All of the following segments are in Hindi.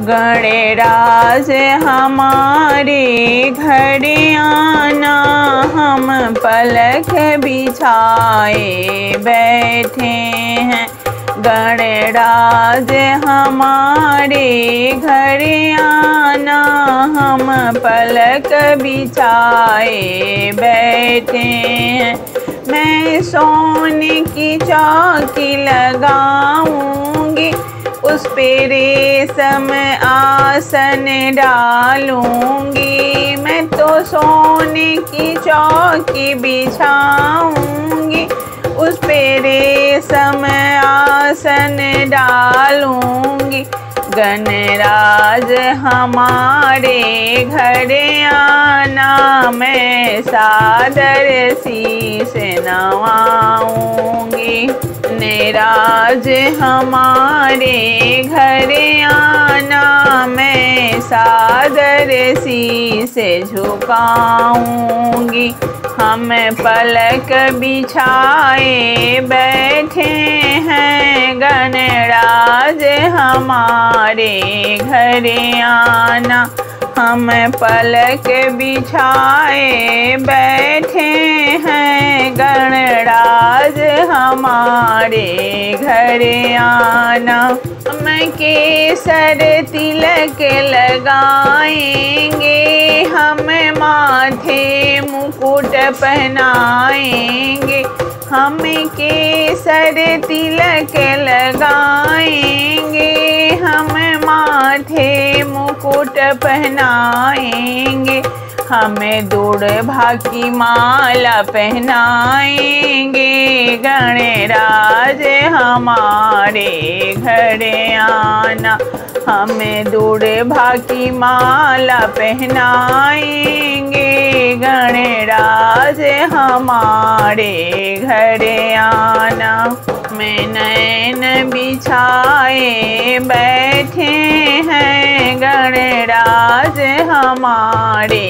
गणराज हमारे घर आना, हम पलक बिछाए बैठे हैं। गणराज हमारे घर आना, हम पलक बिछाए बैठे हैं। मैं सोने की चौकी लगाऊँगी उस पे रेशम आसन डालूँगी। मैं तो सोने की चौकी बिछाऊँगी। उस पे रेशम आसन डालूँगी। गणराज हमारे घर आना, मैं सादर शीस नवाऊँगी नेराज हमारे घर आना, मैं सादर सी से झुकाऊँगी। हम पलक बिछाए बैठे हैं, गणराज हमारे घर आना। हम पलक बिछाए बैठे हमारे घर आना। हम केसर तिलक लगाएँगे, हम माथे मुकुट पहनाएँगे, हम केसर तिलक लगाएँगे, हम माथे मुकुट पहनाएँगे। हमें दौड़ भाकी माला पहनाएँगे। गणराज हमारे घर आना। हमें दौड़ भाकी माला पहनाएँगे। गणराज हमारे घर आना। मैं नैन बिछाए बैठे हैं गणराज हमारे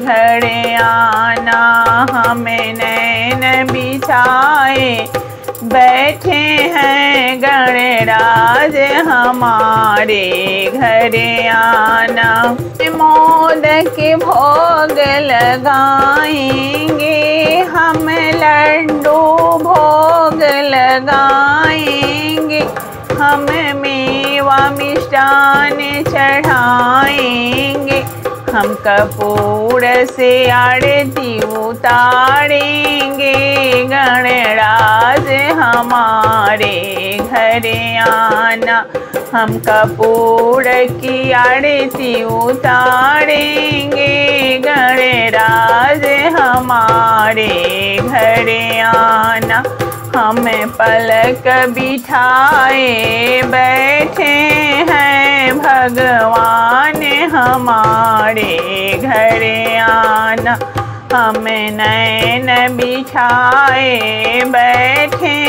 घर आना, हमें नैन बिछाए। बैठे हैं गणराज हमारे घर आना। मोद के भोग लगाएँगे, हम लड्डू भोग लगाएँगे। मेवा मिष्टान चढ़ाएँगे। हम कपूर से आरती उतारेंगे। गणराज हमारे घर आना। हम कपूर की आरती उतारेंगे। गणराज हमारे घर आना। हम पलक बिठाए बैठे हैं भगवान हमारे घर आना। हम नैन बिछाए बैठे